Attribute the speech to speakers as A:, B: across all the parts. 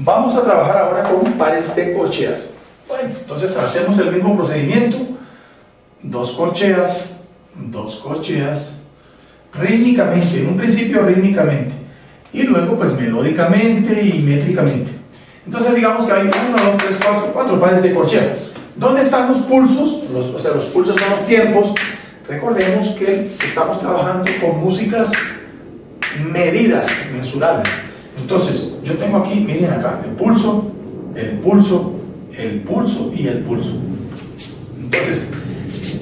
A: Vamos a trabajar ahora con pares de corcheas. Bueno, entonces hacemos el mismo procedimiento. Dos corcheas, dos corcheas, rítmicamente, en un principio rítmicamente, y luego pues melódicamente y métricamente. Entonces digamos que hay uno, dos, tres, cuatro, cuatro pares de corcheas. ¿Dónde están los pulsos? O sea, los pulsos son los tiempos. Recordemos que estamos trabajando con músicas medidas, mensurables. Entonces, yo tengo aquí, miren acá, el pulso, el pulso, el pulso y el pulso. Entonces,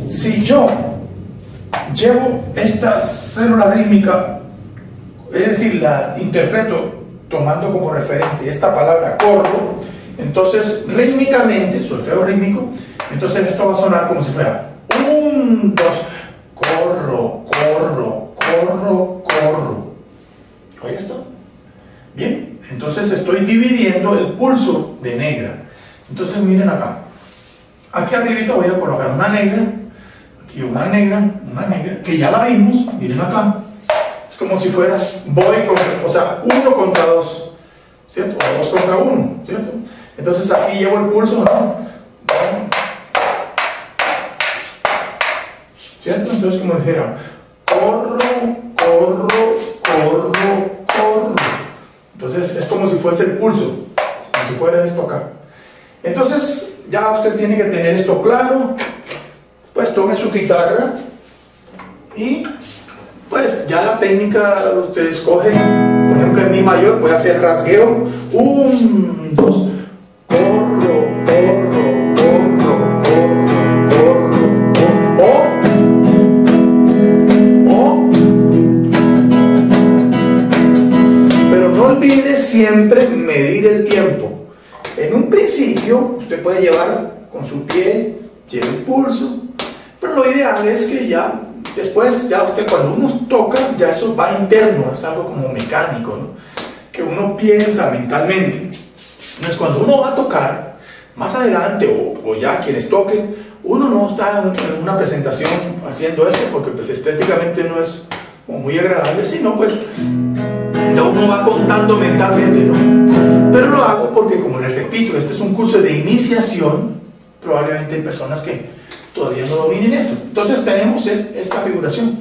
A: si yo llevo esta célula rítmica, es decir, la interpreto tomando como referente esta palabra corro, entonces rítmicamente, solfeo rítmico, entonces esto va a sonar como si fuera un, dos, corro, corro, corro, corro. ¿Oye esto? Bien, entonces estoy dividiendo el pulso de negra. Entonces miren acá. Aquí arribita voy a colocar una negra, aquí una negra, una negra, que ya la vimos, miren acá. Es como si fuera, voy con, o sea, uno contra dos, ¿cierto? O dos contra uno, ¿cierto? Entonces aquí llevo el pulso. ¿Cierto? Entonces como dijera, fuese el pulso, como si fuera esto acá. Entonces ya usted tiene que tener esto claro. Pues tome su guitarra y pues ya la técnica usted escoge. Por ejemplo en mi mayor puede hacer rasgueo. Un, dos, corro, siempre medir el tiempo. En un principio, usted puede llevar con su pie, lleva el pulso, pero lo ideal es que ya, después, ya usted cuando uno toca, ya eso va interno, es algo como mecánico, ¿no? que uno piensa mentalmente. Entonces, cuando uno va a tocar, más adelante, o, o ya quienes toquen, uno no está en, en una presentación haciendo esto porque pues estéticamente no es muy agradable, sino pues no uno va contando mentalmente, ¿no? Pero lo hago porque, como les repito, este es un curso de iniciación, probablemente hay personas que todavía no dominen esto. Entonces tenemos es- esta figuración,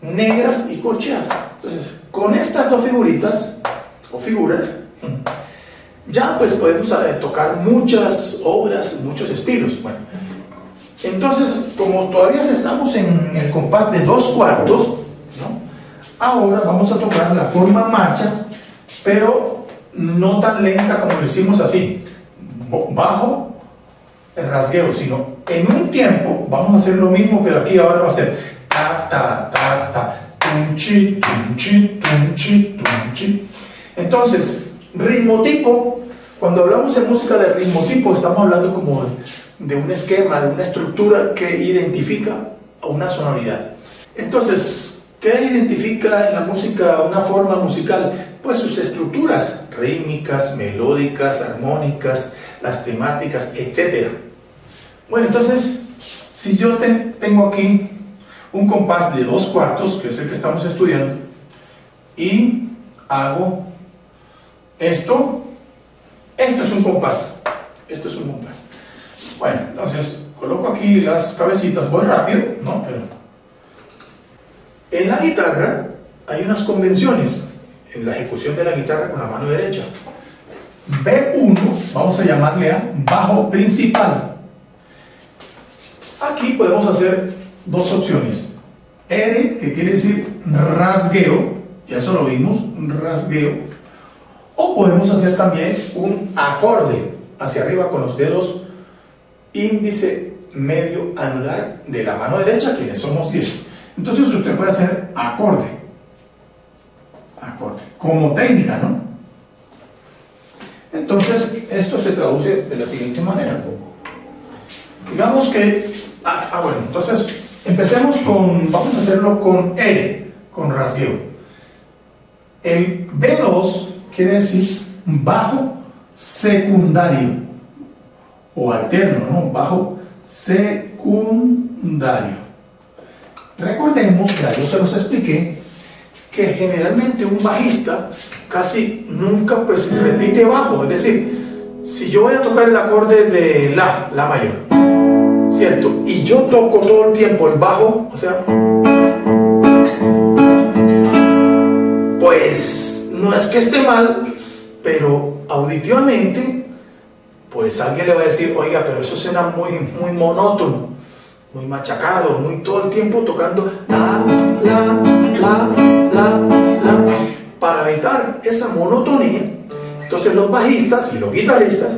A: negras y corcheas. Entonces, con estas dos figuritas, o figuras, ya pues podemos eh, tocar muchas obras, muchos estilos. Bueno, entonces, como todavía estamos en el compás de dos cuartos. Ahora vamos a tocar la forma marcha, pero no tan lenta como lo hicimos así, bajo el rasgueo, sino en un tiempo vamos a hacer lo mismo, pero aquí ahora va a ser ta, ta, ta, ta, tunchi, tunchi, tunchi, tunchi. Entonces, ritmo tipo, cuando hablamos en música de ritmo tipo, estamos hablando como de un esquema, de una estructura que identifica una sonoridad. Entonces, ¿qué identifica en la música una forma musical? Pues sus estructuras rítmicas, melódicas, armónicas, las temáticas, etc. Bueno, entonces, si yo te- tengo aquí un compás de dos cuartos, que es el que estamos estudiando, y hago esto, esto es un compás, esto es un compás. Bueno, entonces coloco aquí las cabecitas, voy rápido, ¿no? Pero en la guitarra hay unas convenciones en la ejecución de la guitarra con la mano derecha. B1, vamos a llamarle a bajo principal. Aquí podemos hacer dos opciones. R, que quiere decir rasgueo, ya eso lo vimos, rasgueo. O podemos hacer también un acorde hacia arriba con los dedos índice medio anular de la mano derecha, quienes somos 10. Entonces usted puede hacer acorde. Acorde. Como técnica, ¿no? Entonces esto se traduce de la siguiente manera. Digamos que... Ah, ah, bueno, entonces empecemos con... Vamos a hacerlo con R, con rasgueo. El B2 quiere decir bajo secundario o alterno, ¿no? Bajo secundario. Recordemos, ya yo se los expliqué, que generalmente un bajista casi nunca pues repite bajo, es decir, si yo voy a tocar el acorde de La, La mayor, ¿cierto? Y yo toco todo el tiempo el bajo, o sea, pues no es que esté mal, pero auditivamente, pues alguien le va a decir, oiga, pero eso suena muy, muy monótono, muy machacado, muy todo el tiempo tocando la, la, la, para evitar esa monotonía, entonces los bajistas y los guitarristas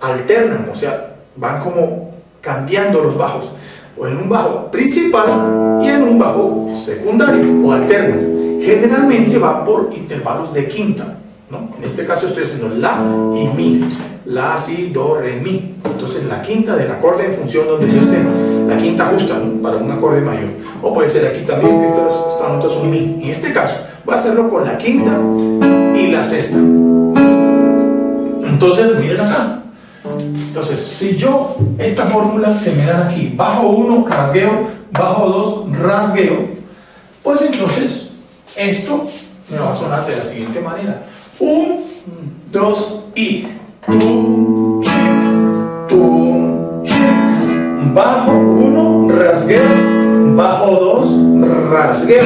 A: alternan, o sea, van como cambiando los bajos, o en un bajo principal y en un bajo secundario, o alternan. Generalmente va por intervalos de quinta, ¿no? En este caso estoy haciendo la y mi, la, si, do, re, mi. Entonces la quinta del acorde en función donde yo esté, la quinta justa para un acorde mayor. O puede ser aquí también que estas, estas notas son mi. En este caso, va a hacerlo con la quinta y la sexta. Entonces, miren acá. Entonces, si yo, esta fórmula que me dan aquí, bajo 1, rasgueo, bajo 2, rasgueo, pues entonces esto me va a sonar de la siguiente manera. 1, 2 y bajo 1, rasgueo, bajo 2, rasgueo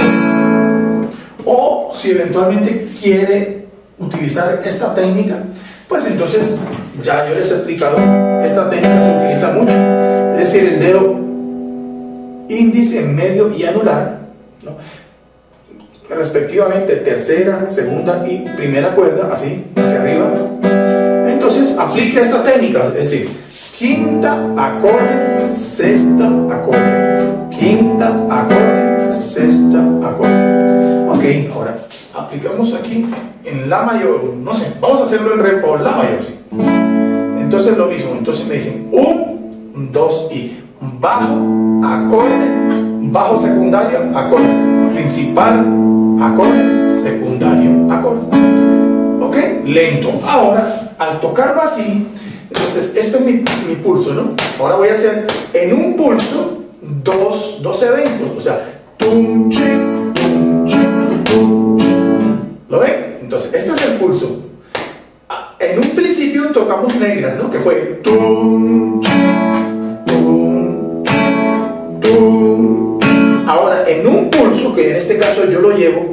A: o si eventualmente quiere utilizar esta técnica, pues entonces ya yo les he explicado, esta técnica se utiliza mucho, es decir, el dedo índice, medio y anular, respectivamente tercera, segunda y primera cuerda, así, hacia arriba. Entonces aplique esta técnica, es decir, quinta acorde, sexta acorde, quinta acorde, sexta acorde. Ok, ahora aplicamos aquí en La mayor, no sé, vamos a hacerlo en Re o La mayor, sí. Entonces lo mismo, entonces me dicen 1, 2 y bajo, acorde, bajo secundario, acorde, principal, acorde, secundario, acorde. Lento. Ahora, al tocarlo así, entonces este es mi, mi pulso, ¿no? Ahora voy a hacer en un pulso dos, dos eventos, o sea, tum, chi, ¿Lo ven? Entonces, este es el pulso. Ah, en un principio tocamos negras, ¿no? Que fue tum, tum, tum. Ahora, en un pulso, que en este caso yo lo llevo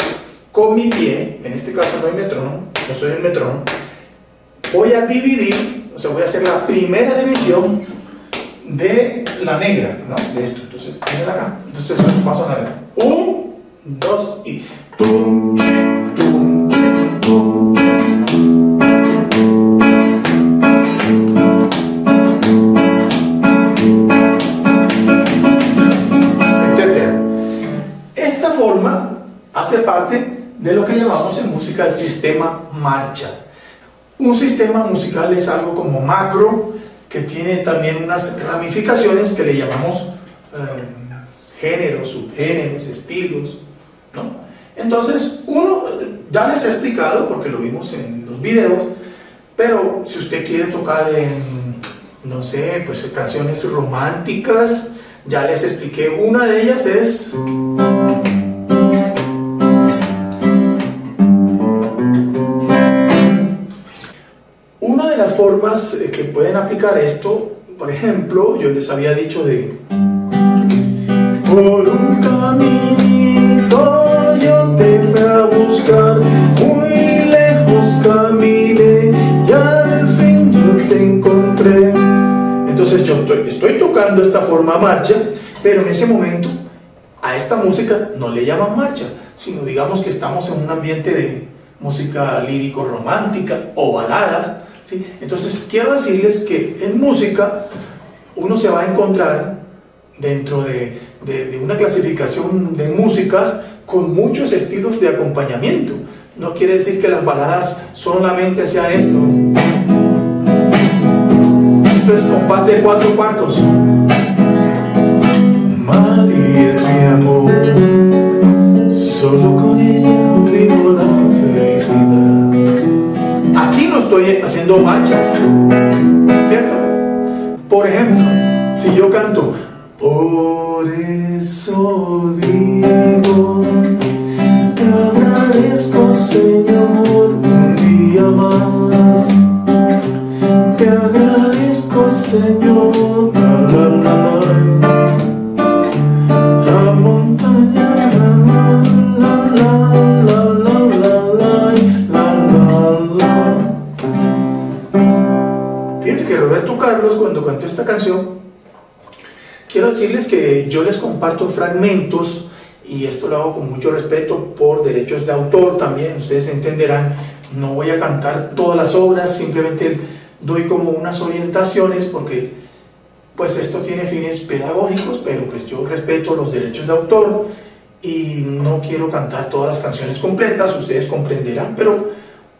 A: con mi pie, en este caso no hay metrónomo, no soy el metrónomo, voy a dividir, o sea, voy a hacer la primera división de la negra, ¿no? De esto. Entonces, miren acá. Entonces, paso a sonar. Un, dos y tum, Esta forma hace parte de lo que llamamos en música el sistema marcha. Un sistema musical es algo como macro que tiene también unas ramificaciones que le llamamos eh, géneros, subgéneros, estilos, ¿no? Entonces, uno, ya les he explicado, porque lo vimos en los videos, pero si usted quiere tocar en, no sé, pues canciones románticas, ya les expliqué, una de ellas es... formas eh, que pueden aplicar esto, por ejemplo, yo les había dicho de... Por un camino te fui a buscar, muy lejos caminé y al fin yo te encontré. Entonces yo estoy, tocando esta forma marcha, pero en ese momento a esta música no le llaman marcha, sino digamos que estamos en un ambiente de música lírico romántica o baladas. Entonces quiero decirles que en música uno se va a encontrar dentro de, de una clasificación de músicas con muchos estilos de acompañamiento. No quiere decir que las baladas solamente sean esto. Esto es compás de cuatro cuartos. Solo con estoy haciendo marcha, ¿cierto? Por ejemplo, si yo canto por eso digo, te Señor, Cuando cantó esta canción, quiero decirles que yo les comparto fragmentos y esto lo hago con mucho respeto por derechos de autor también, ustedes entenderán, no voy a cantar todas las obras, simplemente doy como unas orientaciones porque pues esto tiene fines pedagógicos, pero pues yo respeto los derechos de autor y no quiero cantar todas las canciones completas, ustedes comprenderán, pero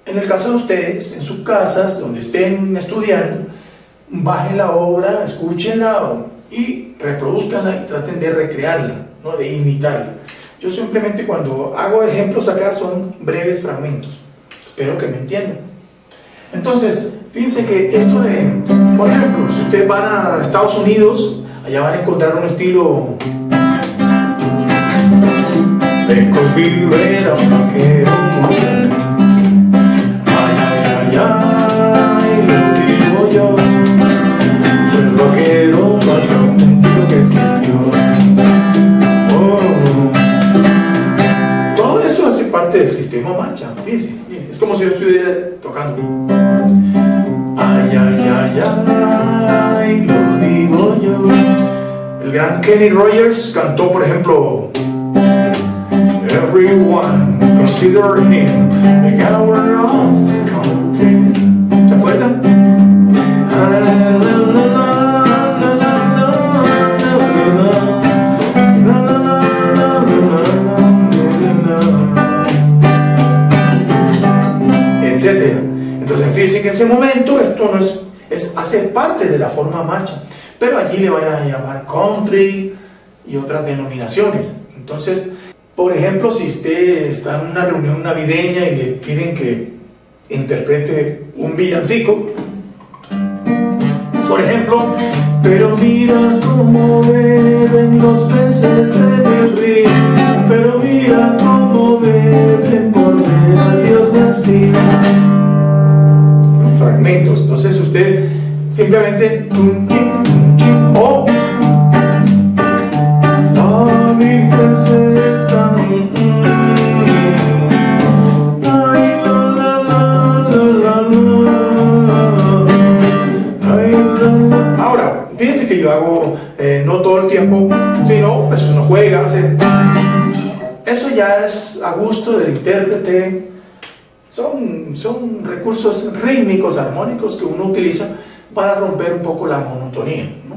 A: en el caso de ustedes, en sus casas, donde estén estudiando, bajen la obra, escúchenla y reproduzcanla y traten de recrearla de imitarlo. Yo simplemente cuando hago ejemplos acá son breves fragmentos. Espero que me entiendan. Entonces, fíjense que esto de, por ejemplo, si ustedes van a Estados Unidos, allá van a encontrar un estilo Cosville, del sistema marcha. Fíjense, es como si yo estuviera tocando. Ay, ay, ay, ay, lo digo yo. El gran Kenny Rogers cantó, por ejemplo, Everyone consider him the hour of the hacer parte de la forma marcha, pero allí le van a llamar country y otras denominaciones. Entonces, por ejemplo, si usted está en una reunión navideña y le piden que interprete un villancico, por ejemplo, pero mira cómo beben los peces en el río, pero mira cómo beben por ver a Dios nacido fragmentos. Entonces usted simplemente o la Virgen se está Ahora, fíjense que yo hago eh, no todo el tiempo, sino pues uno juega, hace... Eso ya es a gusto del intérprete, son, son recursos rítmicos, armónicos que uno utiliza para romper un poco la monotonía. ¿no?